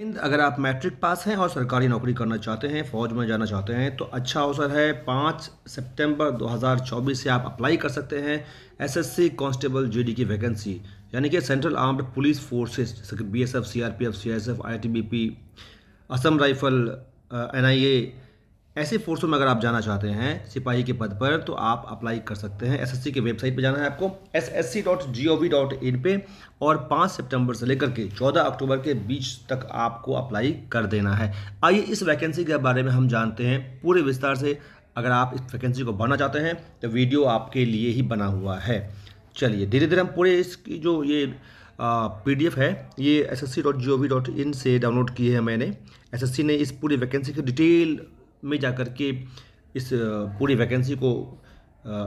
हिंद अगर आप matric pass हैं और सरकारी नौकरी करना चाहते हैं, फ़ौज में जाना चाहते हैं तो अच्छा अवसर है पाँच सितंबर 2024 से आप अप्लाई कर सकते हैं एसएससी कांस्टेबल जीडी की वैकेंसी, यानी कि सेंट्रल आर्म्ड पुलिस फोर्सेस, जैसे कि B S F C R P F C S F I T B P Assam rifle NIA ऐसे फोर्सों में अगर आप जाना चाहते हैं सिपाही के पद पर तो आप अप्लाई कर सकते हैं एसएससी के वेबसाइट पर जाना है आपको S S C dot G O V dot in पे, और 5 सितंबर से लेकर के 14 अक्टूबर के बीच तक आपको अप्लाई कर देना है। आइए इस वैकेंसी के बारे में हम जानते हैं पूरे विस्तार से। अगर आप इस वैकेंसी को भरना चाहते हैं तो वीडियो आपके लिए ही बना हुआ है। चलिए धीरे धीरे हम पूरे इसकी जो ये पी डी एफ़ है, ये S S C dot G O V dot in से डाउनलोड की है मैंने। एस एस सी ने इस पूरी वैकेंसी की डिटेल में जाकर के इस पूरी वैकेंसी को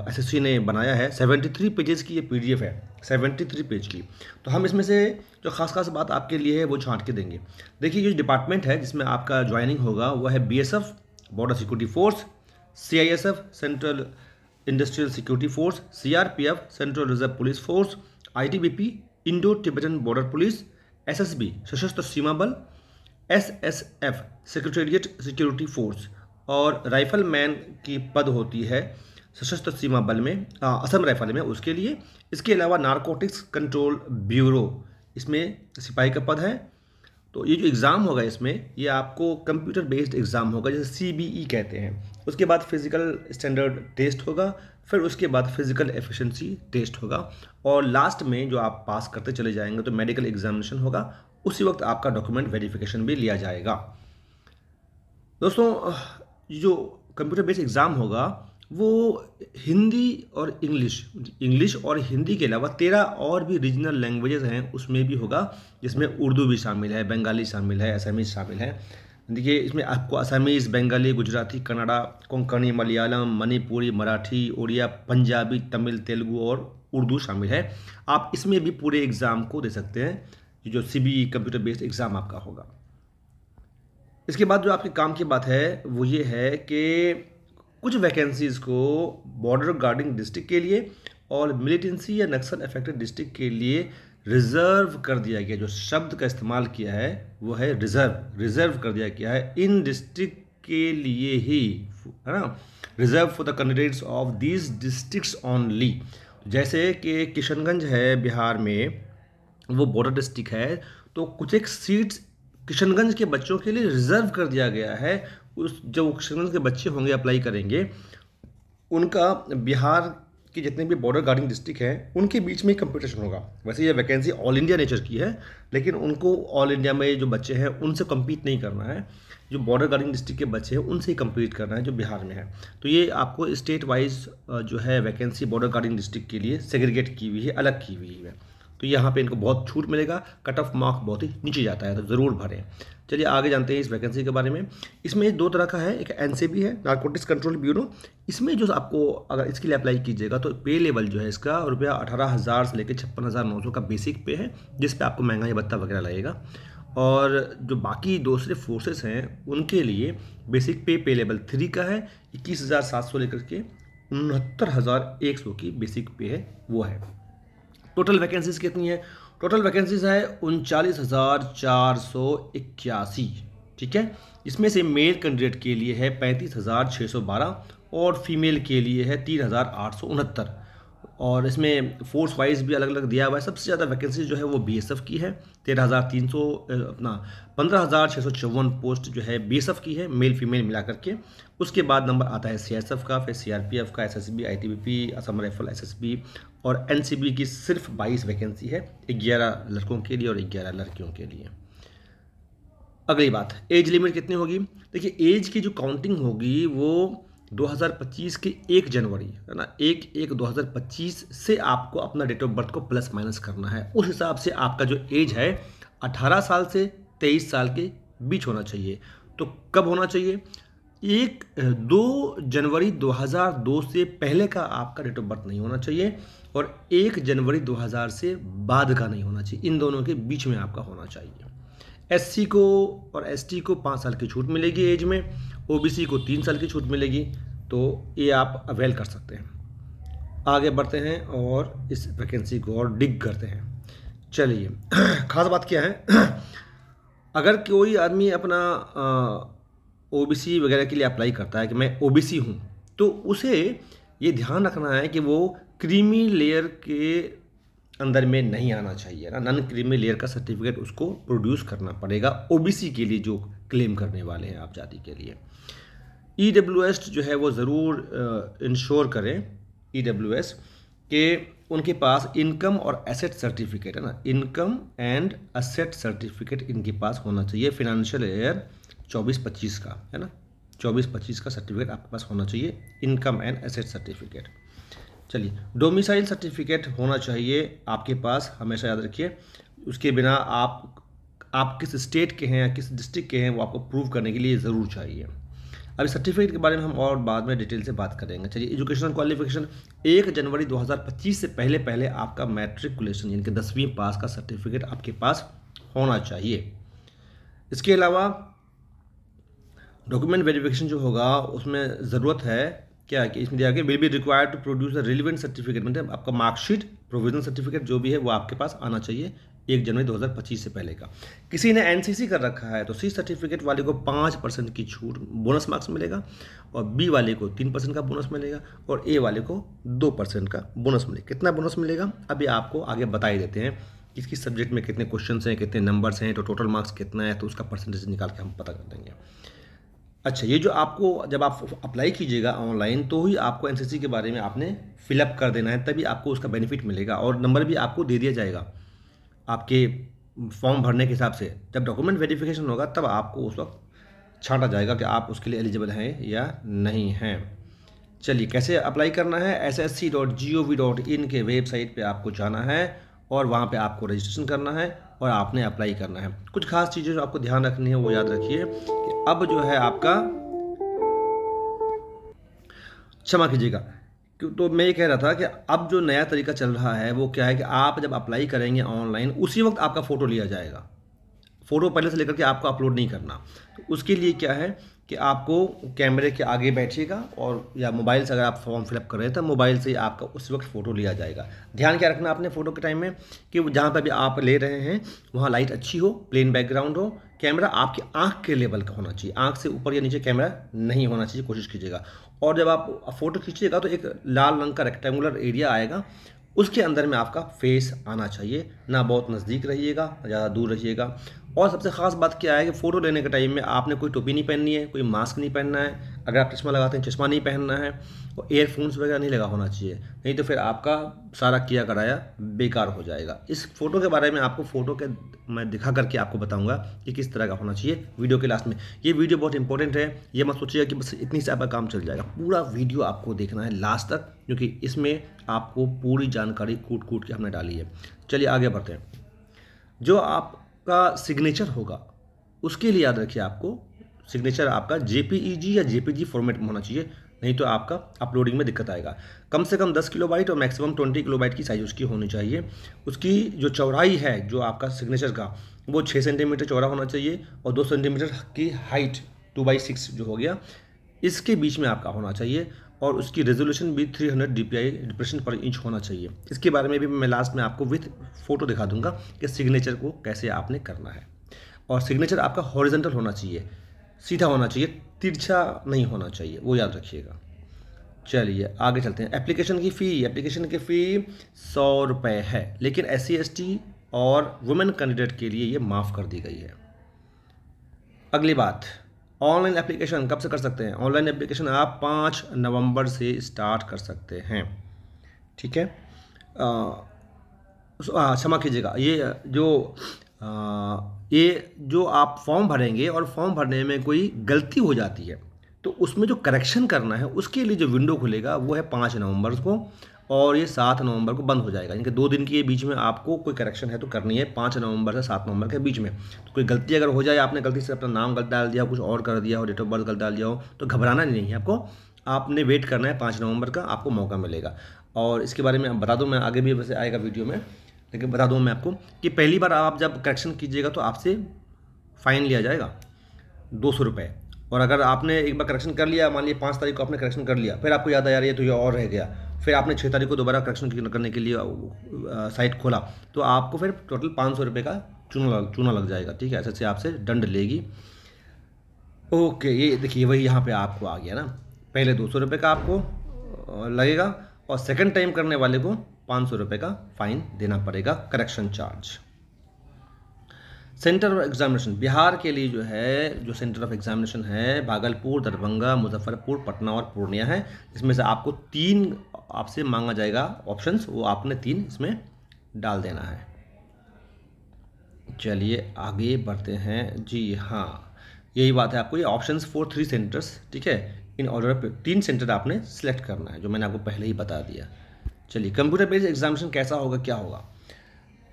एसएससी ने बनाया है। 73 पेजेस की ये पीडीएफ है। 73 पेज की। तो हम इसमें से जो खास खास बात आपके लिए है, वो छांट के देंगे। देखिए, ये डिपार्टमेंट है, जिसमें आपका ज्वाइनिंग होगा, वो है BSF border security force CISF central industrial security force CRPF central reserve police force ITBP Indo Tibetan border police SSB Sashastra Seema Bal SSF secretariat security force और राइफल मैन की पद होती है सशस्त्र सीमा बल में आ, असम राइफल में उसके लिए। इसके अलावा नारकोटिक्स कंट्रोल ब्यूरो इसमें सिपाही का पद है। तो ये जो एग्ज़ाम होगा इसमें ये आपको कंप्यूटर बेस्ड एग्ज़ाम होगा जैसे CBE कहते हैं। उसके बाद फ़िज़िकल स्टैंडर्ड टेस्ट होगा फिर उसके बाद फ़िज़िकल एफिशिएंसी टेस्ट होगा। और लास्ट में जो आप पास करते चले जाएँगे तो मेडिकल एग्जामिनेशन होगा। उसी वक्त आपका डॉक्यूमेंट वेरिफिकेशन भी लिया जाएगा। दोस्तों जो कंप्यूटर बेस्ड एग्ज़ाम होगा, वो हिंदी और इंग्लिश इंग्लिश और हिंदी के अलावा तेरह और भी रीजनल लैंग्वेजेस हैं, उसमें भी होगा, जिसमें उर्दू भी शामिल है, बंगाली शामिल है, असमीज शामिल है। देखिए, इसमें आपको असमीज़, बंगाली, गुजराती, कन्नड़ा, कोंकणी, मलयालम, मणिपुरी, मराठी उड़िया पंजाबी, तमिल, तेलुगु और उर्दू शामिल है। आप इसमें भी पूरे एग्ज़ाम को दे सकते हैं जो सी कंप्यूटर बेस्ड एग्ज़ाम आपका होगा। इसके बाद जो आपके काम की बात है, वो ये है कि कुछ वैकेंसीज़ को बॉर्डर गार्डिंग डिस्ट्रिक्ट के लिए और मिलिटेंसी या नक्सल अफेक्टेड डिस्ट्रिक्ट के लिए रिज़र्व कर दिया गया, जो शब्द का इस्तेमाल किया है, वो है रिज़र्व रिज़र्व कर दिया गया है इन डिस्ट्रिक्ट के लिए ही, है ना? Reserve for the candidates of these districts only जैसे कि किशनगंज है बिहार में, वो बॉर्डर डिस्ट्रिक्ट है तो कुछ एक सीट्स किशनगंज के बच्चों के लिए रिज़र्व कर दिया गया है। उस जो किशनगंज के बच्चे होंगे, अप्लाई करेंगे, उनका बिहार के जितने भी बॉर्डर गार्डिंग डिस्ट्रिक्ट हैं, उनके बीच में कंपटीशन होगा। वैसे ये वैकेंसी ऑल इंडिया नेचर की है, लेकिन उनको ऑल इंडिया में जो बच्चे हैं, उनसे कम्पीट नहीं करना है। जो बॉर्डर गार्डिंग डिस्ट्रिक्ट के बच्चे हैं, उनसे ही कम्पीट करना है, जो बिहार में है। तो ये आपको स्टेट वाइज जो है वैकेंसी बॉर्डर गार्डिंग डिस्ट्रिक्ट के लिए सेग्रीगेट की हुई है, अलग की हुई है। तो यहाँ पे इनको बहुत छूट मिलेगा। कट ऑफ़ मार्क बहुत ही नीचे जाता है तो ज़रूर भरें। चलिए आगे जानते हैं इस वैकेंसी के बारे में। इसमें दो तरह का है, एक एनसीबी है नार्कोटिक्स कंट्रोल ब्यूरो इसमें जो आपको अगर इसके लिए अप्लाई कीजिएगा तो पे लेवल जो है इसका रुपया अठारह हज़ार से लेकर छप्पन हज़ार नौ सौ का बेसिक पे है, जिस पे आपको महँगाई भत्ता वगैरह लगेगा। और जो बाकी दूसरे फोर्सेस हैं, उनके लिए बेसिक पे पे लेवल थ्री का है, इक्कीस हज़ार सात सौ लेकर के उनहत्तर हज़ार एक सौ की बेसिक पे है, वो है। टोटल वैकेंसीज कितनी है? टोटल वैकेंसीज है उनचालीस हज़ार चार सौ इक्यासी। ठीक है? इसमें से मेल कैंडिडेट के लिए है पैंतीस हज़ार छः सौ बारह और फीमेल के लिए है तीन हज़ार आठ सौ उनहत्तर। और इसमें फोर्स वाइज भी अलग अलग दिया हुआ है। सबसे ज़्यादा वैकेंसी जो है वो बीएसएफ की है। तेरह हज़ार तीन सौ अपना पंद्रह हज़ार छः सौ चौवन पोस्ट जो है बीएसएफ की है, मेल फीमेल मिला करके उसके बाद नंबर आता है सीएसएफ का, फिर सीआरपीएफ का SSB ITBP Assam rifle SSB और एनसीबी की सिर्फ़ बाईस वैकेंसी है ग्यारह लड़कों के लिए और ग्यारह लड़कियों के लिए। अगली बात, एज लिमिट कितनी होगी? देखिए, एज की जो काउंटिंग होगी वो 2025 के एक जनवरी, है ना? एक एक 2025 से आपको अपना डेट ऑफ़ बर्थ को प्लस माइनस करना है। उस हिसाब से आपका जो एज है 18 साल से 23 साल के बीच होना चाहिए। तो कब होना चाहिए? एक, दो जनवरी 2002 से पहले का आपका डेट ऑफ़ बर्थ नहीं होना चाहिए और एक जनवरी 2000 से बाद का नहीं होना चाहिए। इन दोनों के बीच में आपका होना चाहिए। एससी को और एसटी को पाँच साल की छूट मिलेगी एज में ओबीसी को तीन साल की छूट मिलेगी। तो ये आप अवेल कर सकते हैं। आगे बढ़ते हैं और इस वैकेंसी को और डिग करते हैं। चलिए, खास बात क्या है? अगर कोई आदमी अपना ओबीसी वगैरह के लिए अप्लाई करता है कि मैं ओबीसी हूँ तो उसे ये ध्यान रखना है कि वो क्रीमी लेयर के अंदर में नहीं आना चाहिए ना। नन क्रीमी लेयर का सर्टिफिकेट उसको प्रोड्यूस करना पड़ेगा ओबीसी के लिए जो क्लेम करने वाले हैं आप जाति के लिए। ई डब्ल्यू एस जो है वो ज़रूर इंश्योर करें ई डब्ल्यू एस के उनके पास इनकम और एसेट सर्टिफिकेट है ना। इनकम एंड असेट सर्टिफिकेट इनके पास होना चाहिए फिनेंशियल ईयर चौबीस पच्चीस का, है ना? चौबीस पच्चीस का सर्टिफिकेट आपके पास होना चाहिए इनकम एंड एसेट सर्टिफिकेट चलिए डोमिसाइल सर्टिफिकेट होना चाहिए आपके पास, हमेशा याद रखिए। उसके बिना आप आप किस स्टेट के हैं या किस डिस्ट्रिक्ट के हैं वो आपको प्रूव करने के लिए ज़रूर चाहिए। अभी सर्टिफिकेट के बारे में हम और बाद में डिटेल से बात करेंगे। चलिए एजुकेशनल क्वालिफिकेशन एक जनवरी 2025 से पहले पहले आपका मैट्रिकुलेशन यानी कि दसवीं पास का सर्टिफिकेट आपके पास होना चाहिए। इसके अलावा डॉक्यूमेंट वेरिफिकेशन जो होगा, उसमें ज़रूरत है क्या कि इसमें दिया गया will be required to produce the relevant certificate मतलब आपका मार्कशीट प्रोविजनल सर्टिफिकेट जो भी है, वो आपके पास आना चाहिए। एक जनवरी 2025 से पहले का। किसी ने एनसीसी कर रखा है तो सी सर्टिफिकेट वाले को पाँच परसेंट की छूट बोनस मार्क्स मिलेगा और बी वाले को तीन परसेंट का बोनस मिलेगा और ए वाले को दो परसेंट का बोनस मिलेगा। कितना बोनस मिलेगा? अभी आपको आगे बता ही देते हैं किस किस सब्जेक्ट में कितने क्वेश्चन हैं, कितने नंबर्स हैं तो टोटल मार्क्स कितना है तो उसका परसेंटेज निकाल के हम पता कर देंगे। अच्छा ये जो आपको जब आप अप्लाई कीजिएगा ऑनलाइन तो ही आपको एनसीसी के बारे में आपने फिलअप कर देना है, तभी आपको उसका बेनिफिट मिलेगा और नंबर भी आपको दे दिया जाएगा। आपके फॉर्म भरने के हिसाब से, जब डॉक्यूमेंट वेरिफिकेशन होगा, तब आपको उस वक्त छांटा जाएगा कि आप उसके लिए एलिजिबल हैं या नहीं हैं। चलिए, कैसे अप्लाई करना है? S S C dot G O V dot in के वेबसाइट पर आपको जाना है और वहाँ पे आपको रजिस्ट्रेशन करना है और आपने अप्लाई करना है। कुछ खास चीज़ें जो आपको ध्यान रखनी है, वो याद रखिए कि अब जो है आपका, क्षमा कीजिएगा तो मैं ये कह रहा था कि अब जो नया तरीका चल रहा है, वो क्या है कि आप जब अप्लाई करेंगे ऑनलाइन उसी वक्त आपका फ़ोटो लिया जाएगा। फ़ोटो पहले से लेकर के आपको अपलोड नहीं करना। तो उसके लिए क्या है कि आपको कैमरे के आगे बैठिएगा और, या मोबाइल से अगर आप फॉर्म फिलअप कर रहे हैं तो मोबाइल से आपका उस वक्त फ़ोटो लिया जाएगा। ध्यान क्या रखना आपने फ़ोटो के टाइम में कि जहाँ पर भी आप ले रहे हैं, वहाँ लाइट अच्छी हो प्लेन बैकग्राउंड हो कैमरा आपकी आँख के लेवल का होना चाहिए। आँख से ऊपर या नीचे कैमरा नहीं होना चाहिए, कोशिश कीजिएगा। और जब आप फ़ोटो खींचिएगा तो एक लाल रंग का रेक्टेंगुलर एरिया आएगा। उसके अंदर में आपका फेस आना चाहिए। ना बहुत नज़दीक रहिएगा, ज़्यादा दूर रहिएगा। और सबसे ख़ास बात क्या है कि फ़ोटो लेने के टाइम में आपने कोई टोपी नहीं पहननी है, कोई मास्क नहीं पहनना है, अगर आप चश्मा लगाते हैं, चश्मा नहीं पहनना है, और एयरफोन्स वगैरह नहीं लगा होना चाहिए, नहीं तो फिर आपका सारा किया कराया बेकार हो जाएगा। इस फ़ोटो के बारे में आपको फ़ोटो के मैं दिखा करके आपको बताऊँगा कि किस तरह का होना चाहिए वीडियो के लास्ट में। ये वीडियो बहुत इंपॉर्टेंट है, ये मत सोचिएगा कि बस इतनी से आपका काम चल जाएगा। पूरा वीडियो आपको देखना है लास्ट तक, क्योंकि इसमें आपको पूरी जानकारी कूट कूट के हमने डाली है। चलिए आगे बढ़ते हैं। जो आपका सिग्नेचर होगा। उसके लिए याद रखिए आपको सिग्नेचर आपका जेपीईजी या जेपीजी फॉर्मेट में होना चाहिए, नहीं तो आपका अपलोडिंग में दिक्कत आएगा। कम से कम 10 किलोबाइट और मैक्सिमम 20 किलोबाइट की साइज़ उसकी होनी चाहिए। उसकी जो चौड़ाई है, जो आपका सिग्नेचर का, वो 6 सेंटीमीटर चौड़ा होना चाहिए और 2 सेंटीमीटर की हाइट टू बाई सिक्स जो हो गया, इसके बीच में आपका होना चाहिए। और उसकी रेजोल्यूशन भी 300 hundred D depression per inch होना चाहिए। इसके बारे में भी मैं लास्ट में आपको विथ फ़ोटो दिखा दूँगा कि सिग्नेचर को कैसे आपने करना है। और सिग्नेचर आपका हॉरिजेंटल होना चाहिए, सीधा होना चाहिए, तिरछा नहीं होना चाहिए, वो याद रखिएगा। चलिए, आगे चलते हैं। एप्लीकेशन की फ़ी एप्लीकेशन की फ़ी सौ रुपये है, लेकिन एस सी और वुमेन कैंडिडेट के लिए ये माफ़ कर दी गई है। अगली बात। ऑनलाइन एप्लीकेशन कब से कर सकते हैं? ऑनलाइन एप्लीकेशन आप पाँच नवंबर से स्टार्ट कर सकते हैं। ठीक है? क्षमा कीजिएगा। ये जो आ, ये जो आप फॉर्म भरेंगे और फॉर्म भरने में कोई गलती हो जाती है तो उसमें जो करेक्शन करना है उसके लिए जो विंडो खुलेगा वो है पाँच नवंबर को। और ये सात नवंबर को बंद हो जाएगा। यानी कि दो दिन के बीच में आपको कोई करेक्शन है तो करनी है, पाँच नवंबर से सात नवंबर के बीच में। तो कोई गलती अगर हो जाए, आपने गलती से अपना नाम गलत डाल दिया, कुछ और कर दिया हो डेट ऑफ़ बर्थ गलत डाल दिया हो तो घबराना नहीं है आपको। आपने वेट करना है, पाँच नवंबर का आपको मौका मिलेगा। और इसके बारे में बता दूँ, मैं आगे भी वैसे आएगा वीडियो में। लेकिन बता दूँ मैं आपको कि पहली बार आप जब करेक्शन कीजिएगा तो आपसे फ़ाइन लिया जाएगा, दो सौ रुपये और अगर आपने एक बार करेक्शन कर लिया, मान लीजिए पाँच तारीख को आपने करेक्शन कर लिया, फिर आपको याद आया ये तो ये और रह गया। फिर आपने छः तारीख को दोबारा करेक्शन करने के लिए साइट खोला तो आपको फिर टोटल पाँच सौ रुपये का चूना चूना लग जाएगा, ठीक है? ऐसे से आपसे दंड लेगी। ओके, ये देखिए, वही यहाँ पे आपको आ गया ना। पहले दो सौ रुपये का आपको लगेगा, और सेकंड टाइम करने वाले को पाँच सौ रुपये का फाइन देना पड़ेगा correction charge centre of examination, Bihar के लिए जो है, जो सेंटर ऑफ़ एग्जामिनेशन है, भागलपुर, दरभंगा, मुजफ्फरपुर, पटना और पूर्णिया है। इसमें से आपको तीन आपसे मांगा जाएगा ऑप्शंस वो आपने तीन इसमें डाल देना है। चलिए आगे बढ़ते हैं। जी हाँ यही बात है आपको, ये ऑप्शंस फोर थ्री सेंटर्स ठीक है? इन ऑर्डर पे तीन सेंटर आपने सेलेक्ट करना है, जो मैंने आपको पहले ही बता दिया। चलिए कंप्यूटर बेस्ड एग्जामिनेशन कैसा होगा, क्या होगा?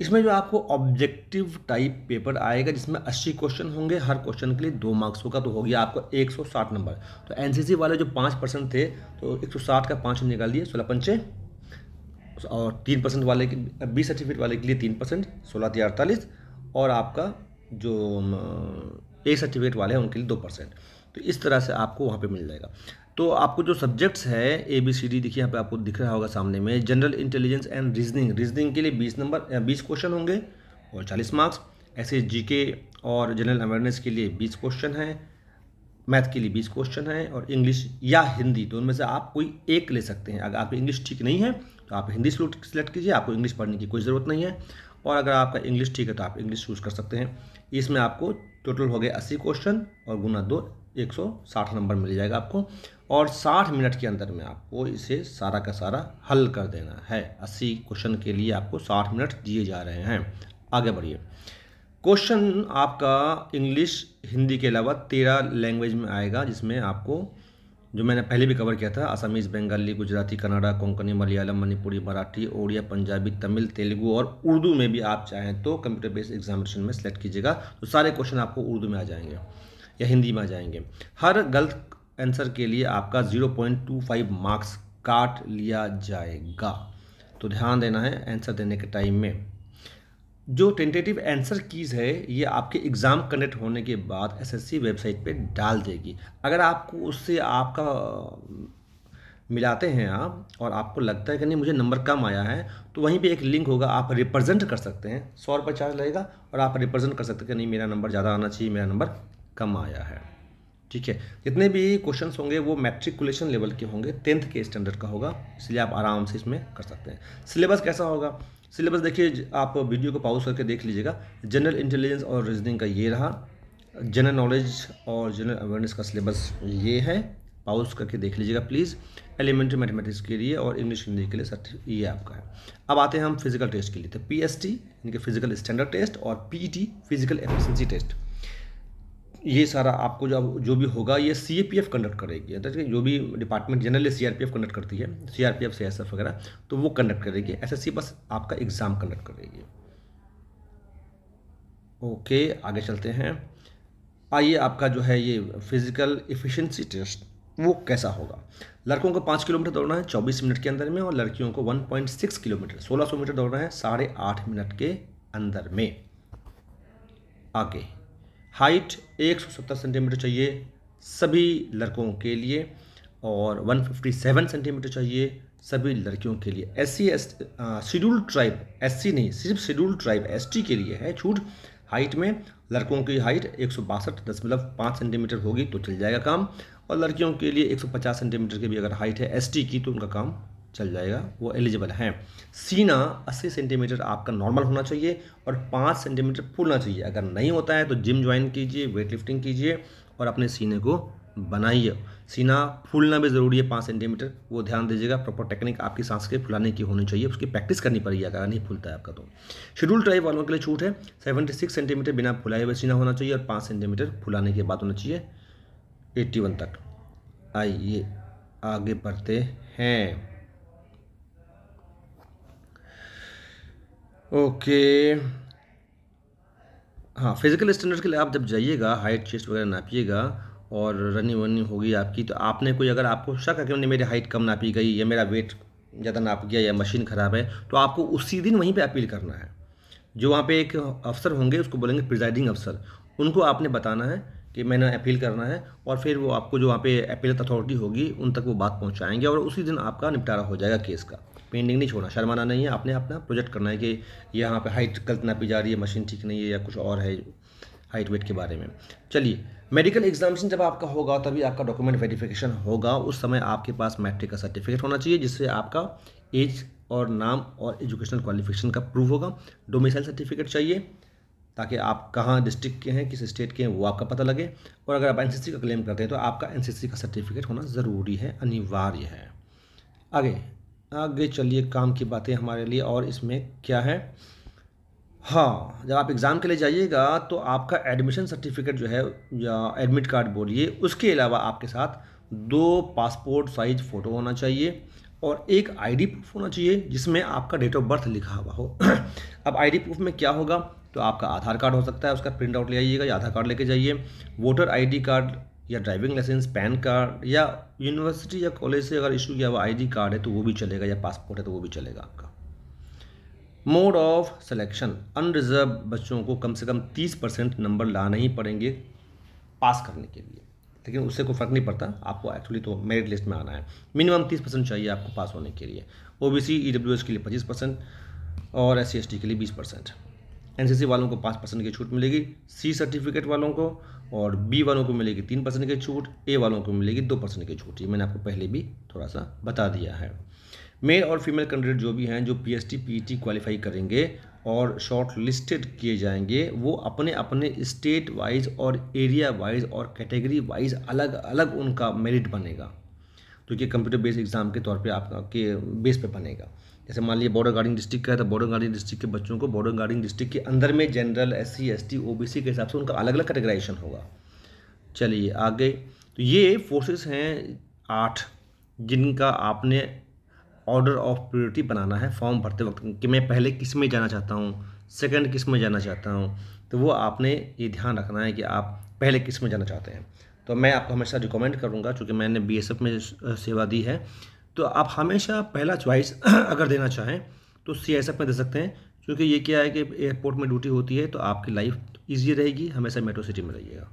इसमें जो आपको ऑब्जेक्टिव टाइप पेपर आएगा, जिसमें 80 क्वेश्चन होंगे, हर क्वेश्चन के लिए दो मार्क्स होगा तो हो गया आपको 160 नंबर तो एनसीसी वाले जो पाँच परसेंट थे तो 160 का पाँच निकाल दिए सोलह पंचे, और तीन परसेंट वाले के बी सर्टिफिकेट वाले के लिए तीन परसेंट सोलह तीन अड़तालीस, और आपका जो ए सर्टिफिकेट वाले हैं, उनके लिए दो परसेंट तो इस तरह से आपको वहाँ पे मिल जाएगा। तो आपको जो सब्जेक्ट्स है ए बी सी डी देखिए यहाँ पे आपको दिख रहा होगा सामने में general intelligence and reasoning reasoning के लिए बीस नंबर बीस क्वेश्चन होंगे और चालीस मार्क्स ऐसे जीके और जनरल अवेयरनेस के लिए बीस क्वेश्चन है मैथ के लिए बीस क्वेश्चन है और इंग्लिश या हिंदी दोनों में से आप कोई एक ले सकते हैं। अगर आपकी इंग्लिश ठीक नहीं है तो आप हिंदी सेलेक्ट कीजिए, आपको इंग्लिश पढ़ने की कोई ज़रूरत नहीं है। और अगर आपका इंग्लिश ठीक है तो आप इंग्लिश चूज़ कर सकते हैं। इसमें आपको टोटल हो गए अस्सी क्वेश्चन और गुना दो, एक सौ साठ नंबर मिल जाएगा आपको। और साठ मिनट के अंदर में आपको इसे सारा का सारा हल कर देना है। अस्सी क्वेश्चन के लिए आपको साठ मिनट दिए जा रहे हैं। आगे बढ़िए। क्वेश्चन आपका इंग्लिश, हिंदी के अलावा तेरह लैंग्वेज में आएगा, जिसमें आपको, जो मैंने पहले भी कवर किया था असमीज़ बंगाली, गुजराती, कन्नड़ा, कोंकणी, मलयालम, मणिपुरी, मराठी, ओडिया, पंजाबी, तमिल, तेलुगु और उर्दू में भी आप चाहें तो कंप्यूटर बेस्ड एग्जामिनेशन में सेलेक्ट कीजिएगा। तो सारे क्वेश्चन आपको उर्दू में आ जाएँगे या हिंदी में आ जाएँगे। हर गलत आंसर के लिए आपका 0.25 मार्क्स काट लिया जाएगा। तो ध्यान देना है आंसर देने के टाइम में। जो टेंटेटिव आंसर कीज़ है, ये आपके एग्ज़ाम कंडक्ट होने के बाद एसएससी वेबसाइट पे डाल देगी। अगर आपको उससे आपका मिलाते हैं आप और आपको लगता है कि नहीं, मुझे नंबर कम आया है तो वहीं पे एक लिंक होगा, आप रिप्रेजेंट कर सकते हैं। सौ रुपये चार्ज लगेगा और आप रिप्रेजेंट कर सकते हैं कि नहीं, मेरा नंबर ज़्यादा आना चाहिए, मेरा नंबर कम आया है। ठीक है? जितने भी क्वेश्चंस होंगे वो मैट्रिकुलेशन लेवल के होंगे टेंथ के स्टैंडर्ड का होगा, इसलिए आप आराम से इसमें कर सकते हैं। सिलेबस कैसा होगा? सिलेबस देखिए, आप वीडियो को पॉज करके देख लीजिएगा। जनरल इंटेलिजेंस और रीजनिंग का ये रहा। जनरल नॉलेज और जनरल अवेयरनेस का सिलेबस ये है। पाउस करके देख लीजिएगा प्लीज़ एलिमेंट्री मैथमेटिक्स के लिए और इंग्लिश हिंदी के लिए सर, ये आपका है। अब आते हैं हम फ़िज़िकल टेस्ट के लिए। तो पी एस टी इनके फ़िज़िकल स्टैंडर्ड टेस्ट और P T physical efficiency test ये सारा आपको जो जो भी होगा, ये C A P F conduct करेगी। जो भी department generally C R P F conduct करती है C R P F C S F वगैरह तो वो कंडक्ट करेगी। एस एस सी बस आपका एग्ज़ाम कंडक्ट करेगी। ओके, आगे चलते हैं। आइए आपका जो है ये फ़िज़िकल एफिशिएंसी टेस्ट वो कैसा होगा? लड़कों को पाँच किलोमीटर दौड़ना है चौबीस मिनट के अंदर में और लड़कियों को वन पॉइंट सिक्स किलोमीटर, सोलह सौ मीटर दौड़ना है साढ़े आठ मिनट के अंदर में। आगे। हाइट 170 सेंटीमीटर चाहिए सभी लड़कों के लिए और 157 सेंटीमीटर चाहिए सभी लड़कियों के लिए। S C S schedule tribe S C नहीं, सिर्फ़ शेड्यूल ट्राइब एस टी के लिए है छूट। हाइट में लड़कों की हाइट एक सौ बासठ दशमलव पाँच सेंटीमीटर होगी तो चल जाएगा काम। और लड़कियों के लिए 150 सेंटीमीटर की भी अगर हाइट है एस टी की तो उनका काम चल जाएगा, वो एलिजिबल हैं। सीना 80 सेंटीमीटर आपका नॉर्मल होना चाहिए और 5 सेंटीमीटर फूलना चाहिए। अगर नहीं होता है तो जिम ज्वाइन कीजिए वेट लिफ्टिंग कीजिए और अपने सीने को बनाइए। सीना फूलना भी ज़रूरी है, पाँच सेंटीमीटर वो ध्यान दीजिएगा। प्रॉपर टेक्निक आपकी सांस के फुलाने की होनी चाहिए, उसकी प्रैक्टिस करनी पड़ेगी अगर नहीं फूलता है आपका तो। शेड्यूल ट्राइब वालों के लिए छूट है सेवेंटी सिक्स सेंटीमीटर बिना फुलाए हुए सीना होना चाहिए और पाँच सेंटीमीटर फुलाने के बाद होना चाहिए एट्टी वन तक। आइए, आगे बढ़ते हैं। ओके। हाँ फ़िज़िकल स्टैंडर्ड के लिए आप जब जाइएगा हाइट चेस्ट वगैरह नापिएगा और रनिंग वनिंग होगी आपकी तो आपने कोई अगर आपको शक है कि नहीं, मेरी हाइट कम नापी गई या मेरा वेट ज़्यादा नाप गया या मशीन ख़राब है तो आपको उसी दिन वहीं पे अपील करना है। जो वहाँ पे एक अफसर होंगे, उसको बोलेंगे प्रिजाइडिंग अफसर। उनको आपने बताना है कि मैंने अपील करना है और फिर वो आपको जो वहाँ पे अपील अथॉरिटी होगी, उन तक वो बात पहुँचाएँगे और उसी दिन आपका निपटारा हो जाएगा केस का। पेंडिंग नहीं छोड़ना, शर्माना नहीं है, आपने अपना प्रोजेक्ट करना है कि यहाँ पे हाइट गलत ना पी जा रही है, मशीन ठीक नहीं है या कुछ और है, हाइट वेट के बारे में। चलिए, मेडिकल एग्जामिनेशन जब आपका होगा, तभी आपका डॉक्यूमेंट वेरिफिकेशन होगा। उस समय आपके पास मैट्रिक का सर्टिफिकेट होना चाहिए, जिससे आपका एज और नाम और एजुकेशनल क्वालिफिकेशन का प्रूफ होगा। डोमिसाइल सर्टिफिकेट चाहिए, ताकि आप कहाँ डिस्ट्रिक्ट के हैं, किस स्टेट के हैं, वो आपका पता लगे। और अगर आप एनसीसी का क्लेम करते हैं तो आपका एनसीसी का सर्टिफिकेट होना ज़रूरी है, अनिवार्य है। आगे आगे चलिए काम की बातें हमारे लिए और इसमें क्या है? हाँ जब आप एग्ज़ाम के लिए जाइएगा तो आपका एडमिशन सर्टिफिकेट जो है, या एडमिट कार्ड बोलिए, उसके अलावा आपके साथ दो पासपोर्ट साइज़ फ़ोटो होना चाहिए और एक आईडी प्रूफ होना चाहिए, जिसमें आपका डेट ऑफ़ बर्थ लिखा हुआ हो। अब आईडी प्रूफ में क्या होगा? तो आपका आधार कार्ड हो सकता है, उसका प्रिंट आउट ले आइएगा या आधार कार्ड लेके जाइए। वोटर आईडी कार्ड या ड्राइविंग लाइसेंस पैन कार्ड या यूनिवर्सिटी या कॉलेज से अगर इशू किया हुआ आईडी कार्ड है तो वो भी चलेगा, या पासपोर्ट है तो वो भी चलेगा आपका। मोड ऑफ़ सिलेक्शन अनरिजर्व बच्चों को कम से कम तीस परसेंट नंबर लाना ही पड़ेंगे पास करने के लिए। लेकिन उससे कोई फ़र्क नहीं पड़ता, आपको एक्चुअली तो मेरिट लिस्ट में आना है। मिनिमम तीस परसेंट चाहिए आपको पास होने के लिए। ओ बी सी ई डब्ल्यू के लिए पच्चीस परसेंट और एस सी एस टी के लिए बीस परसेंट। एन सी सी वालों को पाँच परसेंट की छूट मिलेगी, सी सर्टिफिकेट वालों को, और बी वालों को मिलेगी तीन परसेंट की छूट, ए वालों को मिलेगी दो परसेंट की छूट। ये मैंने आपको पहले भी थोड़ा सा बता दिया है। मेल और फीमेल कैंडिडेट जो भी हैं, जो P S T P T qualify करेंगे और शॉर्ट लिस्टेड किए जाएँगे, वो अपने अपने स्टेट वाइज और एरिया वाइज और कैटेगरी वाइज अलग अलग उनका मेरिट बनेगा। जो कि कंप्यूटर बेस्ड एग्ज़ाम के तौर पे आपका, के बेस पे बनेगा। जैसे मान लीजिए बॉर्डर गार्डिंग डिस्ट्रिक्ट का है तो बॉर्डर गार्डिंग डिस्ट्रिक्ट के बच्चों को बॉर्डर गार्डिंग डिस्ट्रिक्ट के अंदर में general S C S T O B C के हिसाब से उनका अलग अलग कैटेगराइजेशन होगा। चलिए आगे तो ये फोर्सेस हैं आठ, जिनका आपने ऑर्डर ऑफ़ प्रियोरिटी बनाना है फॉर्म भरते वक्त, कि मैं पहले किसमें जाना चाहता हूँ सेकंड किसमें जाना चाहता हूँ तो वो आपने ये ध्यान रखना है कि आप पहले किसमें जाना चाहते हैं। तो मैं आपको हमेशा रिकमेंड करूँगा, चूँकि मैंने बीएसएफ में सेवा दी है तो आप हमेशा पहला चॉइस अगर देना चाहें तो सी एस में दे सकते हैं। क्योंकि ये क्या है कि एयरपोर्ट में ड्यूटी होती है तो आपकी लाइफ ईजी रहेगी, हमेशा मेट्रो सिटी में रहिएगा।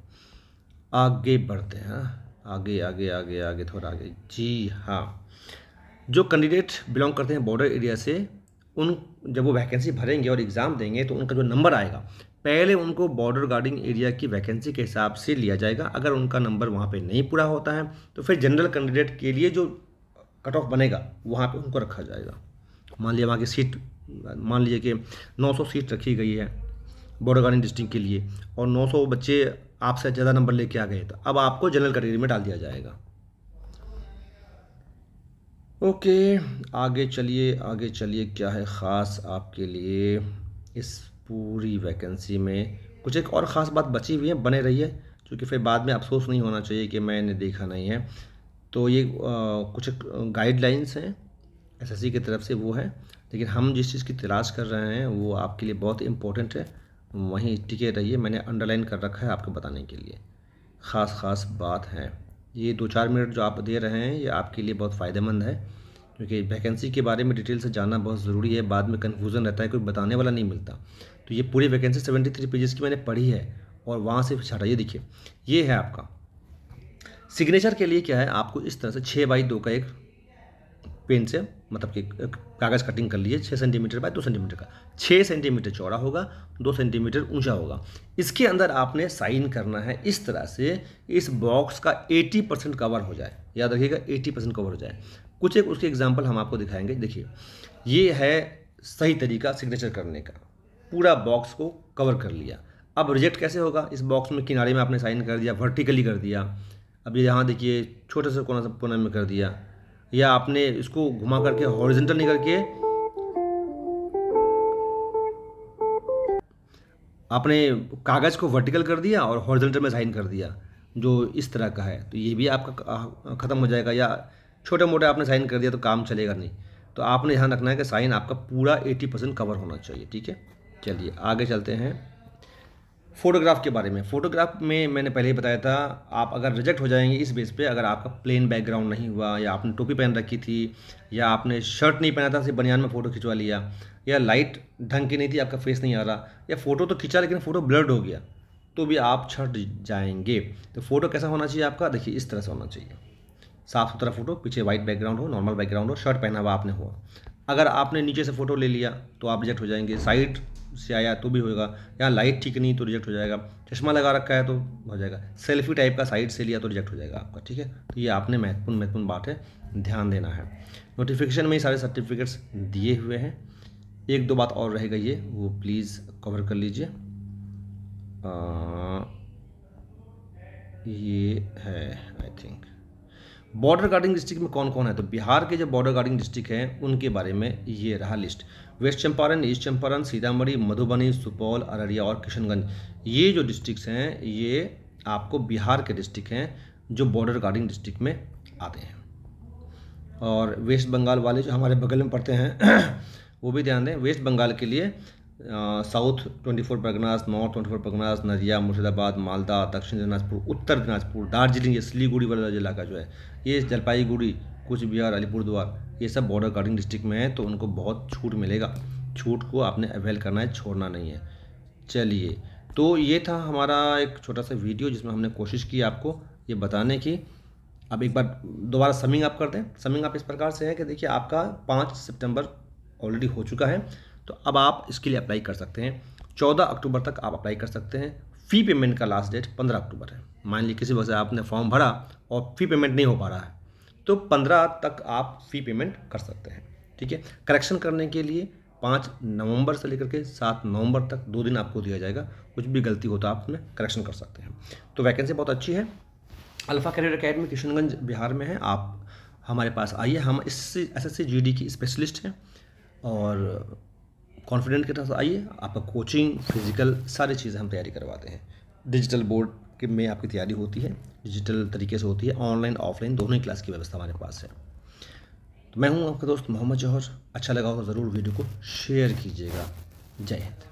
आगे बढ़ते हाँ। आगे आगे आगे आगे, थोड़ा आगे। जी हाँ। जो कैंडिडेट बिलोंग करते हैं बॉर्डर एरिया से, उन जब वो वैकेंसी भरेंगे और एग्ज़ाम देंगे तो उनका जो नंबर आएगा, पहले उनको बॉर्डर गार्डिंग एरिया की वैकेंसी के हिसाब से लिया जाएगा। अगर उनका नंबर वहाँ पे नहीं पूरा होता है तो फिर जनरल कैंडिडेट के लिए जो कट ऑफ़ बनेगा, वहाँ पे उनको रखा जाएगा। मान लिया वहाँ की सीट, मान लीजिए कि 900 सीट रखी गई है गार्डिंग डिस्ट्रिक्ट के लिए, और 900 बच्चे आपसे ज़्यादा नंबर लेके आ गए तो अब आपको जनरल कैटेगरी में डाल दिया जाएगा। ओके, आगे चलिए आगे चलिए, क्या है ख़ास आपके लिए इस पूरी वैकेंसी में? कुछ एक और ख़ास बात बची हुई है, बने रही है क्योंकि फिर बाद में अफसोस नहीं होना चाहिए कि मैंने देखा नहीं है। तो ये आ, कुछ गाइडलाइंस हैं एसएससी की तरफ़ से वो है। लेकिन हम जिस चीज़ की तलाश कर रहे हैं वो आपके लिए बहुत इंपॉर्टेंट है। वहीं टिके रहिए मैंने अंडरलाइन कर रखा है आपको बताने के लिए। ख़ास ख़ास बात है। ये दो चार मिनट जो आप दे रहे हैं ये आपके लिए बहुत फ़ायदेमंद है। क्योंकि वैकेंसी के बारे में डिटेल से जानना बहुत ज़रूरी है। बाद में कन्फ्यूज़न रहता है कोई बताने वाला नहीं मिलता। तो ये पूरी वैकेंसी सेवेंटी थ्री पेजेस की मैंने पढ़ी है और वहाँ से छटाइए देखिए ये है आपका। सिग्नेचर के लिए क्या है? आपको इस तरह से छः बाई दो का एक पेन से मतलब कि कागज़ कटिंग कर लीजिए छः सेंटीमीटर बाय दो सेंटीमीटर का। छः सेंटीमीटर चौड़ा होगा, दो सेंटीमीटर ऊँचा होगा। इसके अंदर आपने साइन करना है इस तरह से, इस बॉक्स का 80 परसेंट कवर हो जाए। याद रखिएगा 80 परसेंट कवर हो जाए। कुछ एक उसके एग्ज़ाम्पल हम आपको दिखाएँगे। देखिए, ये है सही तरीका सिग्नेचर करने का। पूरा बॉक्स को कवर कर लिया। अब रिजेक्ट कैसे होगा? इस बॉक्स में किनारे में आपने साइन कर दिया वर्टिकली कर दिया। अब ये यहाँ देखिए, छोटे से कोना कोना में कर दिया। या आपने इसको घुमा करके हॉरिजेंटल नहीं करके आपने कागज़ को वर्टिकल कर दिया और हॉरिजेंटल में साइन कर दिया, जो इस तरह का है। तो ये भी आपका ख़त्म हो जाएगा, या छोटे मोटे आपने साइन कर दिया तो काम चलेगा नहीं। तो आपने ध्यान रखना है कि साइन आपका पूरा एटी परसेंट कवर होना चाहिए, ठीक है? चलिए, आगे चलते हैं। फ़ोटोग्राफ के बारे में। फ़ोटोग्राफ में मैंने पहले ही बताया था, आप अगर रिजेक्ट हो जाएँगे इस बेस पे, अगर आपका प्लेन बैकग्राउंड नहीं हुआ, या आपने टोपी पहन रखी थी, या आपने शर्ट नहीं पहना था, सिर्फ़ बनियान में फ़ोटो खिंचवा लिया, या लाइट ढंग की नहीं थी, आपका फेस नहीं आ रहा, या फ़ोटो तो खिंचा लेकिन फ़ोटो ब्लर्ड हो गया तो भी आप छट जाएँगे। तो फ़ोटो कैसा होना चाहिए आपका? देखिए, इस तरह से होना चाहिए। साफ़ सुथरा फ़ोटो पीछे वाइट बैकग्राउंड हो नॉर्मल बैकग्राउंड हो शर्ट पहना हुआ आपने हो अगर आपने नीचे से फ़ोटो ले लिया तो आप रिजेक्ट हो जाएँगे। साइड से आया तो भी होगा या लाइट ठीक नहीं तो रिजेक्ट हो जाएगा। चश्मा लगा रखा है तो हो जाएगा। सेल्फी टाइप का साइड से लिया तो रिजेक्ट हो जाएगा आपका, ठीक है? तो ये आपने महत्वपूर्ण महत्वपूर्ण बात है। ध्यान देना है। नोटिफिकेशन में ही सारे सर्टिफिकेट्स दिए हुए हैं। एक दो बात और रहेगा ये वो प्लीज़ कवर कर लीजिए। ये है I think border guarding district में कौन कौन है? तो बिहार के जो बॉर्डर गार्डिंग डिस्ट्रिक्ट हैं, उनके बारे में ये रहा list west Champaran east Champaran Sitamarhi Madhubani Supaul Araria और किशनगंज ये जो डिस्ट्रिक्ट्स हैं, ये आपको बिहार के डिस्ट्रिक्ट हैं, जो बॉर्डर गार्डिंग डिस्ट्रिक्ट में आते हैं. और वेस्ट बंगाल वाले जो हमारे बगल में पड़ते हैं, वो भी ध्यान दें वेस्ट बंगाल के लिए south twenty four Parganas, north twenty four Parganas, Nadia, Murshidabad, Malda, Dakshin Dinajpur, Uttar Dinajpur, Darjeeling, ये सिलीगुड़ी वाला इलाका जो है, ये जलपाईगुड़ी कुछ बिहार अलीपुरद्वार, ये सब बॉर्डर गार्डिंग डिस्ट्रिक्ट में है तो उनको बहुत छूट मिलेगा। छूट को आपने अवेल करना है, छोड़ना नहीं है। चलिए तो ये था हमारा एक छोटा सा वीडियो जिसमें हमने कोशिश की आपको ये बताने की। अब एक बार दोबारा समिंग आप कर दें समिंग आप इस प्रकार से है कि देखिए, आपका पाँच सितंबर ऑलरेडी हो चुका है। तो अब आप इसके लिए अप्लाई कर सकते हैं। चौदह अक्टूबर तक आप अप्लाई कर सकते हैं। फ़ी पेमेंट का लास्ट डेट पंद्रह अक्टूबर है। मान लीजिए किसी वजह से आपने फॉर्म भरा और फ़ी पेमेंट नहीं हो पा रहा है तो पंद्रह तक आप फ़ी पेमेंट कर सकते हैं। ठीक है? करेक्शन करने के लिए पाँच नवंबर से लेकर के सात नवंबर तक दो दिन आपको दिया जाएगा। कुछ भी गलती हो तो आप उसमें करेक्शन कर सकते हैं। तो वैकेंसी बहुत अच्छी है। Alpha career academy Kishanganj, Bihar में है। आप हमारे पास आइए। हम इस एस एस की स्पेशलिस्ट हैं और कॉन्फिडेंट के साथ आइए, आपका कोचिंग फ़िज़िकल सारी चीज़ें हम तैयारी करवाते हैं। डिजिटल बोर्ड के में आपकी तैयारी होती है डिजिटल तरीके से होती है ऑनलाइन ऑफलाइन दोनों ही क्लास की व्यवस्था हमारे पास है। तो मैं हूँ आपका दोस्त मोहम्मद जौहर। अच्छा लगा हो तो ज़रूर वीडियो को शेयर कीजिएगा। जय हिंद।